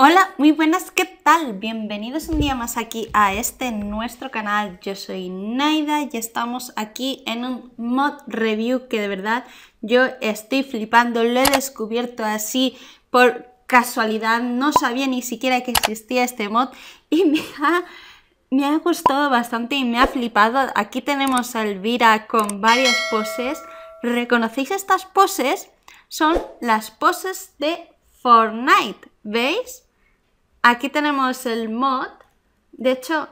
Hola, muy buenas, ¿qué tal? Bienvenidos un día más aquí a este nuestro canal. Yo soy Naida y estamos aquí en un mod review que de verdad yo estoy flipando. Lo he descubierto así por casualidad, no sabía ni siquiera que existía este mod y me ha, me ha gustado bastante y me ha flipado. Aquí tenemos a Elvira con varias poses. ¿Reconocéis estas poses? Son las poses de Fortnite, ¿veis? Aquí tenemos el mod. De hecho,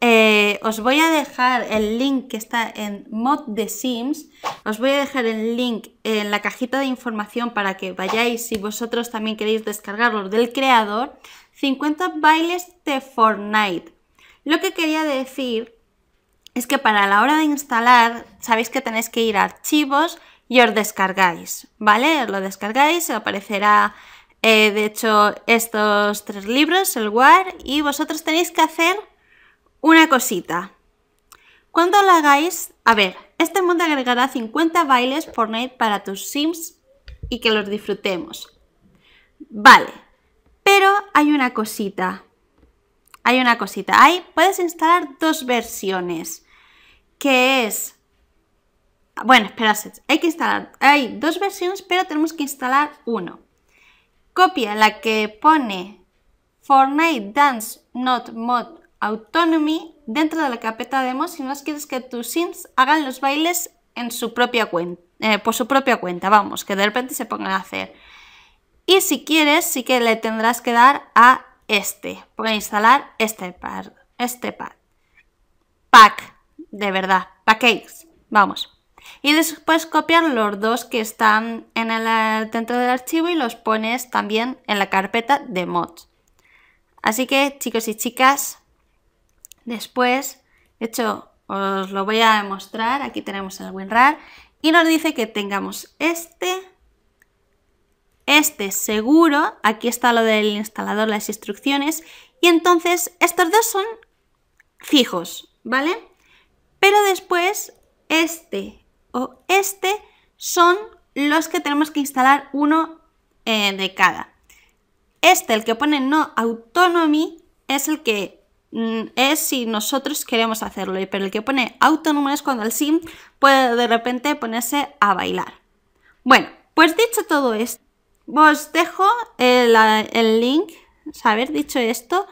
eh, os voy a dejar el link que está en mod de Sims. Os voy a dejar el link en la cajita de información para que vayáis si vosotros también queréis descargarlo del creador. 50 bailes de Fortnite. Lo que quería decir es que para la hora de instalar, sabéis que tenéis que ir a archivos y os descargáis, ¿vale? Os lo descargáis, aparecerá eh, de hecho, estos tres libros, el WAR, y vosotros tenéis que hacer una cosita. Cuando lo hagáis, a ver, este mundo agregará 50 bailes por night para tus Sims y que los disfrutemos. Vale, pero hay una cosita. Hay una cosita. Ahí puedes instalar dos versiones. Que es... Bueno, esperad, hay que instalar... Hay dos versiones, pero tenemos que instalar uno copia la que pone Fortnite Dance Not Mod Autonomy dentro de la carpeta de demo si no quieres que tus sims hagan los bailes en su propia cuenta, eh, por su propia cuenta, vamos, que de repente se pongan a hacer. Y si quieres, sí que le tendrás que dar a este, para instalar este pad, este pad. Pack, de verdad, package, vamos. Y después copiar los dos que están en el, dentro del archivo y los pones también en la carpeta de mods. Así que chicos y chicas, después, de hecho os lo voy a mostrar, aquí tenemos el WinRAR y nos dice que tengamos este, este seguro, aquí está lo del instalador, las instrucciones y entonces estos dos son fijos, ¿vale? Pero después este este son los que tenemos que instalar uno eh, de cada. Este, el que pone no autonomy, es el que mm, es si nosotros queremos hacerlo, pero el que pone autónomo es cuando el sim puede de repente ponerse a bailar. Bueno, pues dicho todo esto, os dejo el, el link, saber dicho esto,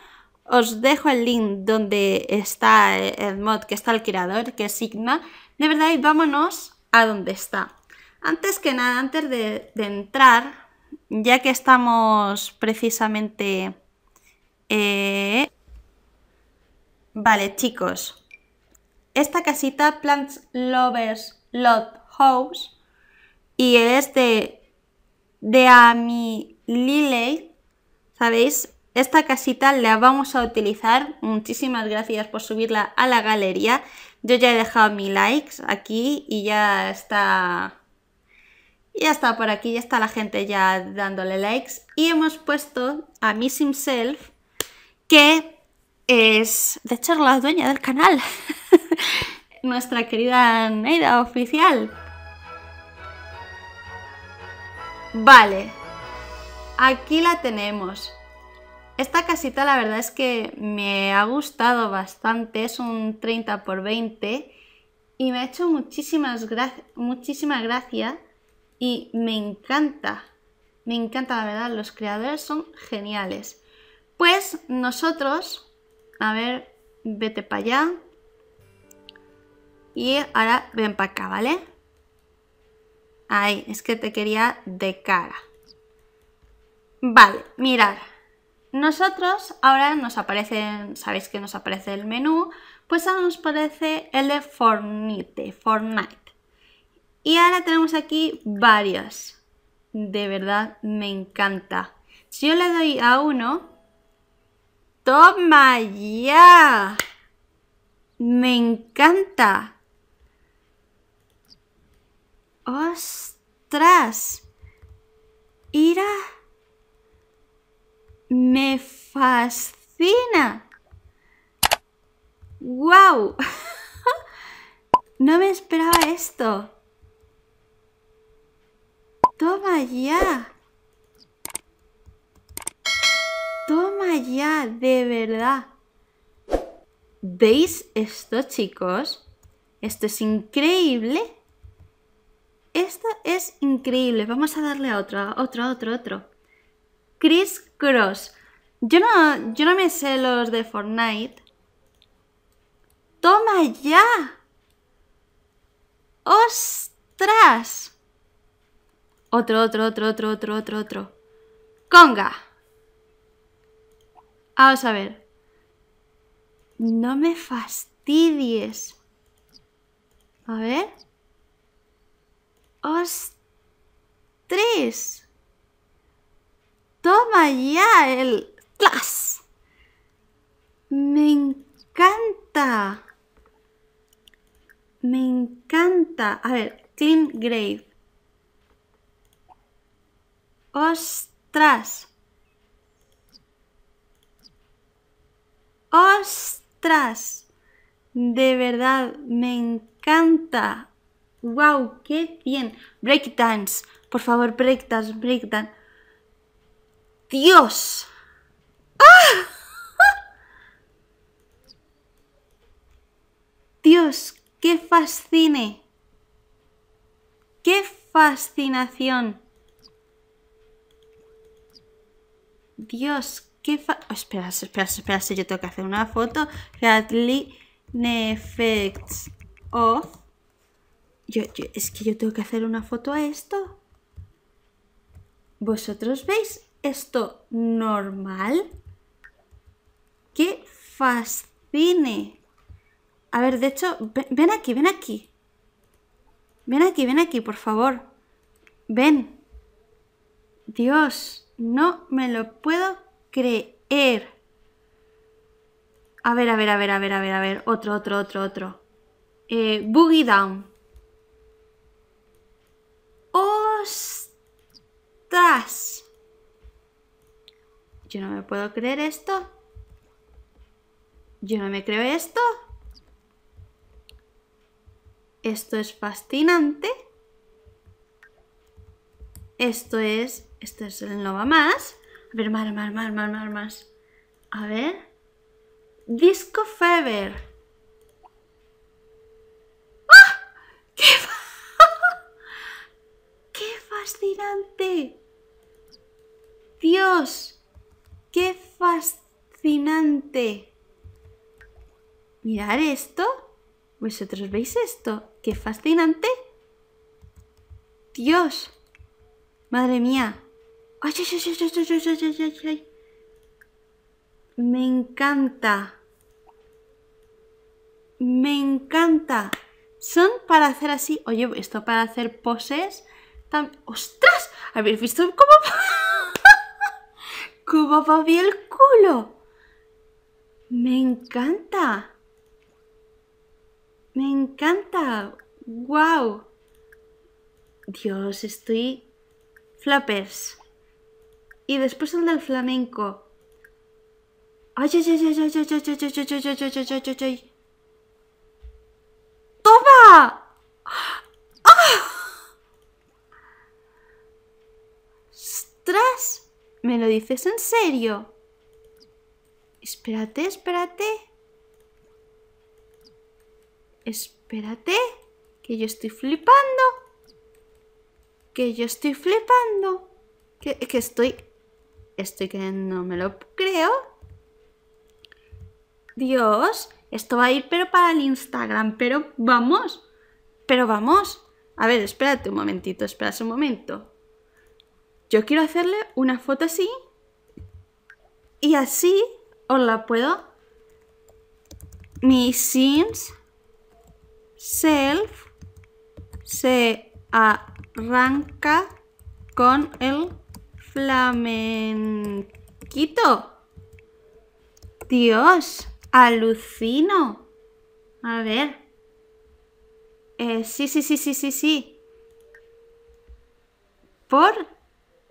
os dejo el link donde está el mod que está el creador, que es Sigma, de verdad, vámonos a donde está. Antes que nada, antes de, entrar, ya que estamos precisamente... Eh, vale, chicos. Esta casita, Plants Lovers Lot House, y es de, de Ami Liley, ¿sabéis? Esta casita la vamos a utilizar. Muchísimas gracias por subirla a la galería. Yo ya he dejado mi likes aquí y ya está... Ya está por aquí, ya está la gente ya dándole likes. Y hemos puesto a Miss Himself, que es, de hecho, la dueña del canal. Nuestra querida Neida oficial. Vale. Aquí la tenemos. Esta casita la verdad es que me ha gustado bastante, es un 30 por 20 y me ha hecho muchísimas muchísima gracia y me encanta, me encanta la verdad, los creadores son geniales. Pues nosotros, a ver, vete para allá y ahora ven para acá, ¿vale? Ahí, es que te quería de cara. Vale, mirad. Nosotros ahora nos aparece, sabéis que nos aparece el menú, pues ahora nos aparece el de Fortnite, Fortnite. Y ahora tenemos aquí varios. De verdad me encanta. Si yo le doy a uno, ¡toma ya! Me encanta. ¡Ostras! ¡Ira! Me fascina. ¡Wow! no me esperaba esto. Toma ya. ya, de verdad. ¿Veis esto, chicos? Esto es increíble. Esto es increíble. Vamos a darle a otro, otro, otro, otro. Chris Cross. Yo no, yo no me sé los de Fortnite. ¡Toma ya! ¡Ostras! Otro, otro, otro, otro, otro, otro, otro. Conga. Vamos a ver. No me fastidies. A ver. ¡Ostras! Toma ya el... ¡Clas! Me encanta. Me encanta. A ver, Clean Grave. ¡Ostras! ¡Ostras! De verdad, me encanta. ¡Wow! ¡Qué bien! Breakdance. Por favor, breakdance, breakdance. ¡Dios! ¡Ah! Dios, qué fascine. Qué fascinación. Dios, qué fa... Oh, espera, espera, espera, yo tengo que hacer una foto. Radley Effects of... Yo, es que yo tengo que hacer una foto a esto. ¿Vosotros veis esto normal? ¡Qué fascine! A ver, de hecho, ven, aquí, ven aquí. Ven aquí, ven aquí, por favor. Ven. Dios, no me lo puedo creer. A ver, a ver, a ver, a ver, a ver, a ver. Otro, otro, otro, otro. Eh, boogie Down. ¡Ostras! Yo no me puedo creer esto. Yo no me creo esto. Esto es fascinante. Esto es... Esto es el Nova más. A ver, más, más, más, más, más, más. A ver. Disco Fever. ¡Ah! ¡Qué, ¡Qué fascinante! Dios, qué fascinante. Mirar esto. ¿Vosotros veis esto? ¡Qué fascinante! Dios. Madre mía. Ay, ay, ay, ay, Me encanta. Me encanta. Son para hacer así. Oye, esto para hacer poses. ¡Ostras! ¿Habéis visto cómo... cómo bien el culo? Me encanta. Me encanta. ¡Wow! Dios, estoy... Flappers. Y después el del flamenco. ¡Ay, ay, ay, ay, ay, ay, ay, ay, ay, ay, ay, ay, ay, ay, ay! ¡Toma! ¡Ostras! ¿Me lo dices en serio? Espérate, espérate. Espérate, que yo estoy flipando. Que yo estoy flipando. Que, que estoy... Estoy que no me lo creo. Dios, esto va a ir pero para el Instagram, pero vamos. Pero vamos. A ver, espérate un momentito, espérate un momento. Yo quiero hacerle una foto así. Y así os la puedo. Mi Sims self se arranca con el flamenquito. Dios, alucino. A ver. Eh, sí, sí, sí, sí, sí, sí. Por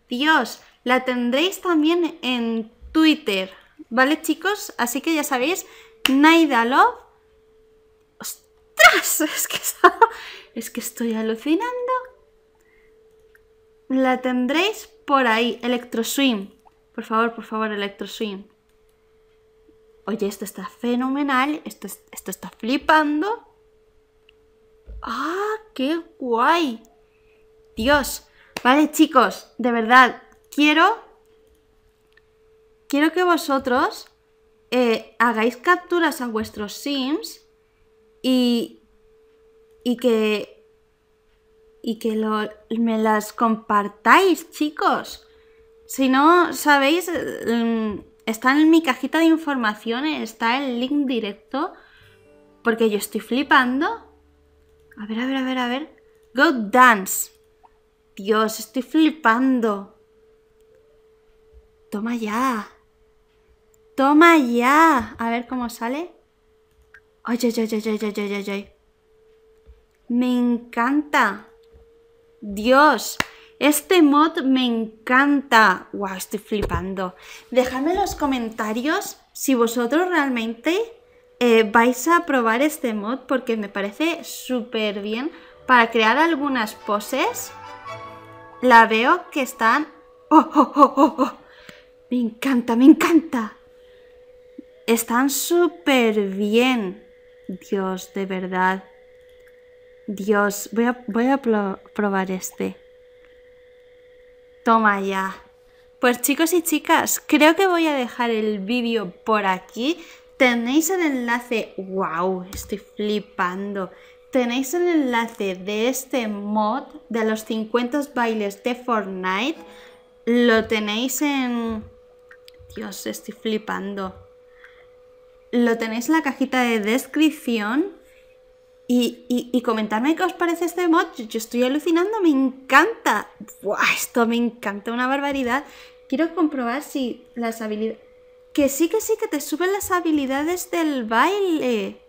Dios, la tendréis también en Twitter. ¿Vale, chicos? Así que ya sabéis, Naida Love Es que, es que estoy alucinando. La tendréis por ahí, Electro Swim. Por favor, por favor, Electro Swim. Oye, esto está fenomenal, esto, esto está flipando. ¡Ah, qué guay! Dios. Vale, chicos, de verdad, quiero... Quiero que vosotros eh, hagáis capturas a vuestros Sims y, y que, y que me las compartáis, chicos. Si no sabéis, mm, está en mi cajita de información, está el link directo, porque yo estoy flipando. A ver, a ver, a ver, a ver. Go dance. Dios, estoy flipando. Toma ya. Toma ya. A ver cómo sale. Ay, ay, ay, ay, ay, ay, ay, ay. Me encanta. Dios. Este mod me encanta. Wow, estoy flipando. Dejadme en los comentarios si vosotros realmente eh, vais a probar este mod porque me parece súper bien para crear algunas poses. La veo que están... ¡Oh, oh, oh, oh! oh! Me encanta, me encanta. Están súper bien. Dios, de verdad. Dios, voy a, voy a probar este. Toma ya. Pues chicos y chicas, creo que voy a dejar el vídeo por aquí. Tenéis el enlace... ¡Wow! Estoy flipando. Tenéis el enlace de este mod de los 50 bailes de Fortnite. Lo tenéis en... Dios, estoy flipando lo tenéis en la cajita de descripción y, y, comentarme qué os parece este mod. Yo, estoy alucinando, me encanta. esto me encanta, una barbaridad. Quiero comprobar si las habilidades... Que sí, que sí, que te suben las habilidades del baile.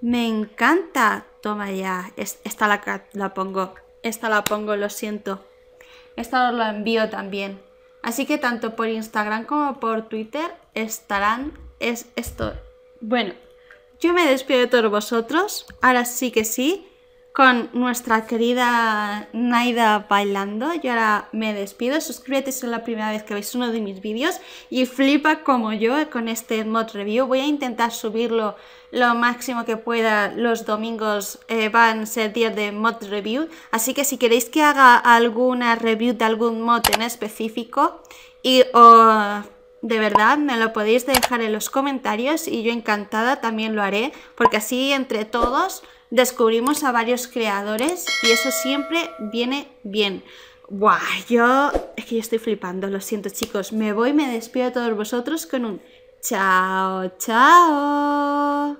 Me encanta. Toma ya, esta la, la pongo. Esta la pongo, lo siento. Esta os la envío también. Así que tanto por Instagram como por Twitter estarán es esto. Bueno, yo me despido de todos vosotros. Ahora sí que sí. Con nuestra querida Naida bailando. Yo ahora me despido. Suscríbete si es la primera vez que veis uno de mis vídeos. Y flipa como yo con este mod review. Voy a intentar subirlo lo máximo que pueda. Los domingos eh, van a ser días de mod review. Así que si queréis que haga alguna review de algún mod en específico y os de verdad me lo podéis dejar en los comentarios y yo encantada también lo haré porque así entre todos descubrimos a varios creadores y eso siempre viene bien. Buah, yo es que yo estoy flipando, lo siento chicos, me voy, me despido de todos vosotros con un chao, chao.